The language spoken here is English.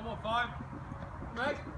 One more five. Next.